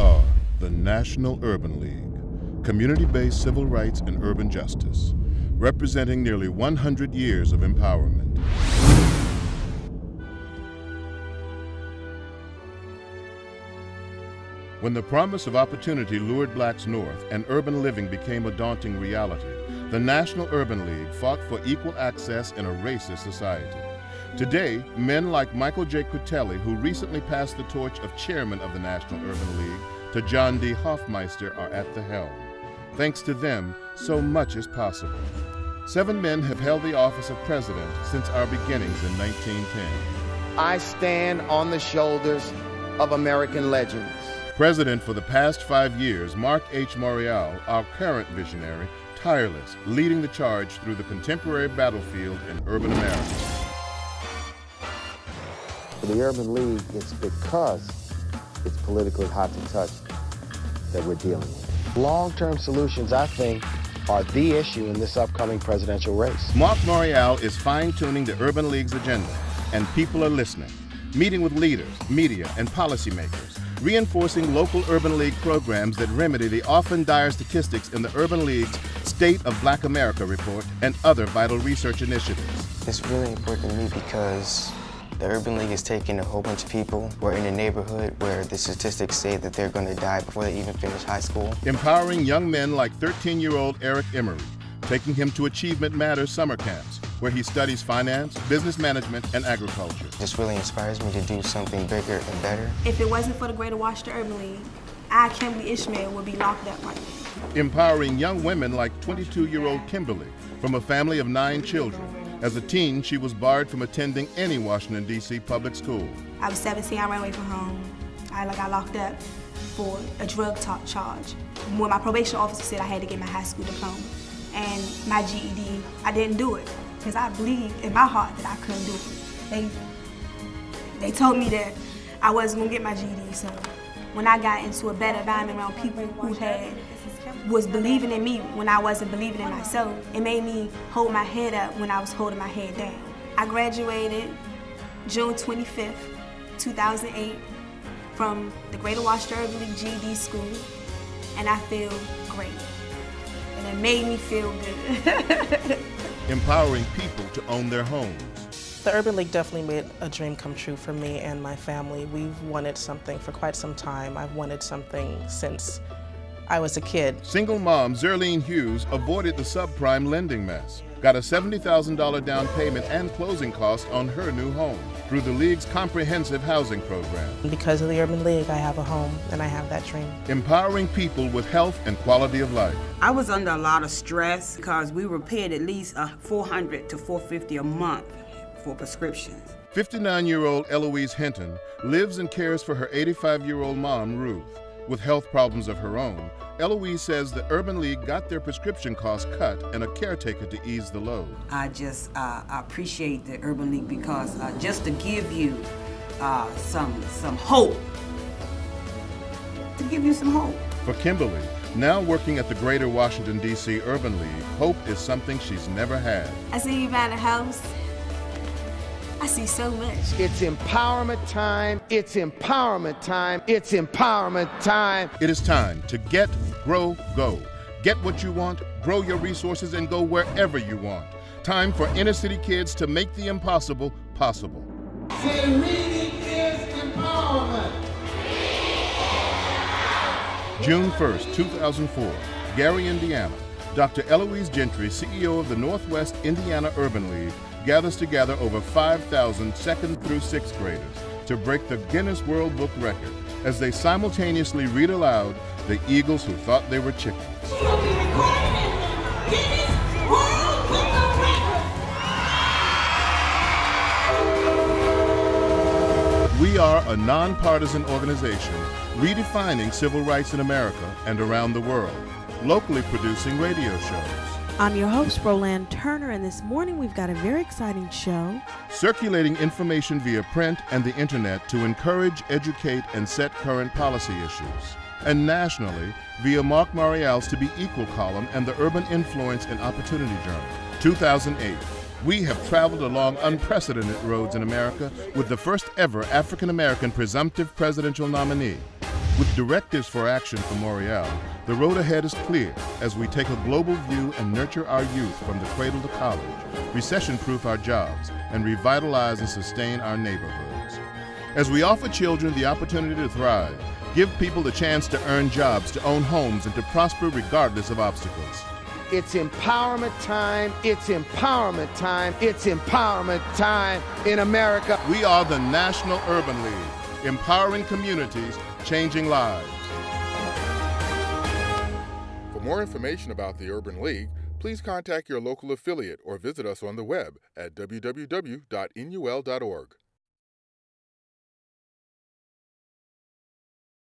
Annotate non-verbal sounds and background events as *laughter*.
are the National Urban League, community based civil rights and urban justice, representing nearly 100 years of empowerment. When the promise of opportunity lured blacks north and urban living became a daunting reality, the National Urban League fought for equal access in a racist society. Today, men like Michael J. Critelli, who recently passed the torch of chairman of the National Urban League to John D. Hofmeister, are at the helm. Thanks to them, so much is possible. Seven men have held the office of president since our beginnings in 1910. I stand on the shoulders of American legends. President for the past five years, Mark H. Morial, our current visionary, tireless, leading the charge through the contemporary battlefield in urban America. For the Urban League, it's because it's politically hot to touch that we're dealing with. Long-term solutions, I think, are the issue in this upcoming presidential race. Mark Morial is fine-tuning the Urban League's agenda, and people are listening, meeting with leaders, media, and policymakers, reinforcing local Urban League programs that remedy the often dire statistics in the Urban League's State of Black America report and other vital research initiatives. It's really important to me because the Urban League is taking a whole bunch of people who are in a neighborhood where the statistics say that they're going to die before they even finish high school. Empowering young men like 13-year-old Eric Emery, taking him to Achievement Matters summer camps, where he studies finance, business management, and agriculture. This really inspires me to do something bigger and better. If it wasn't for the Greater Washington Urban League, I, Kimberly Ishmael, would be locked up right now. Empowering young women like 22-year-old Kimberly from a family of nine children. As a teen, she was barred from attending any Washington, D.C. public school. I was 17, I ran away from home. I like got locked up for a drug charge. When my probation officer said I had to get my high school diploma and my GED, I didn't do it because I believed in my heart that I couldn't do it. They, they told me that I wasn't gonna get my GED, so when I got into a better environment around people who had was believing in me when I wasn't believing in myself, it made me hold my head up when I was holding my head down. I graduated June 25th, 2008 from the Greater Washington Urban League GED School, and I feel great. And it made me feel good. *laughs* Empowering people to own their homes. The Urban League definitely made a dream come true for me and my family. We've wanted something for quite some time. I've wanted something since I was a kid. Single mom Zerlene Hughes avoided the subprime lending mess, got a $70,000 down payment and closing costs on her new home through the League's comprehensive housing program. Because of the Urban League, I have a home and I have that dream. Empowering people with health and quality of life. I was under a lot of stress because we were paid at least uh, 400 to 450 a month for prescriptions. 59-year-old Eloise Hinton lives and cares for her 85-year-old mom, Ruth. With health problems of her own, Eloise says the Urban League got their prescription costs cut and a caretaker to ease the load. I just uh, I appreciate the Urban League because uh, just to give you uh, some some hope, to give you some hope. For Kimberly, now working at the Greater Washington, D.C. Urban League, hope is something she's never had. I see you buying a house. I see so much. It's empowerment time. It's empowerment time. It's empowerment time. It is time to get, grow, go. Get what you want, grow your resources, and go wherever you want. Time for inner city kids to make the impossible possible. Say reading is empowerment. June 1st, 2004, Gary, Indiana. Dr. Eloise Gentry, CEO of the Northwest Indiana Urban League, gathers together over 5,000 second through sixth graders to break the Guinness World Book record as they simultaneously read aloud The Eagles Who Thought They Were Chickens. We are a nonpartisan organization redefining civil rights in America and around the world, locally producing radio shows. I'm your host, Roland Turner, and this morning we've got a very exciting show. Circulating information via print and the internet to encourage, educate, and set current policy issues. And nationally, via Mark Morial's To Be Equal column and the Urban Influence and Opportunity Journal. 2008. We have traveled along unprecedented roads in America with the first ever African American presumptive presidential nominee. With directives for action from Morial, the road ahead is clear as we take a global view and nurture our youth from the cradle to college, recession-proof our jobs, and revitalize and sustain our neighborhoods. As we offer children the opportunity to thrive, give people the chance to earn jobs, to own homes, and to prosper regardless of obstacles. It's empowerment time. It's empowerment time. It's empowerment time in America. We are the National Urban League, empowering communities, changing lives. For more information about the Urban League, please contact your local affiliate or visit us on the web at www.nul.org.